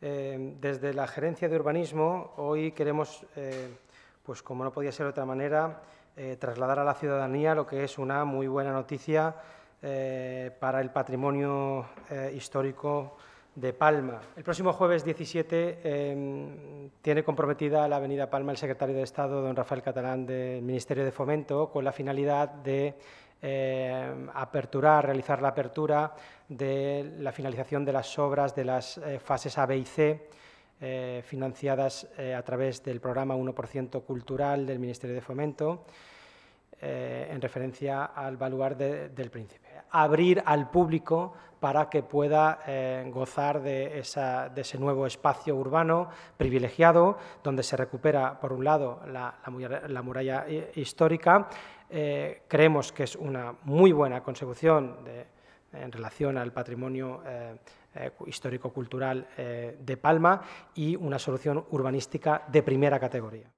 desde la Gerencia de Urbanismo, hoy queremos, pues como no podía ser de otra manera, trasladar a la ciudadanía lo que es una muy buena noticia para el patrimonio histórico de Palma. El próximo jueves 17 em, tiene comprometida la Avenida Palma el secretario de Estado, don Rafael Catalán, del Ministerio de Fomento, con la finalidad de em, aperturar, realizar la apertura de la finalización de las obras de las eh, fases A, B y C, eh, financiadas eh, a través del programa 1% cultural del Ministerio de Fomento, en referencia al baluar del príncipe abrir al público para que pueda eh, gozar de, ese nuevo espacio urbano privilegiado, donde se recupera, por un lado, la, muralla histórica. Eh, creemos que es una muy buena consecución en relación al patrimonio eh, histórico-cultural de Palma y una solución urbanística de primera categoría.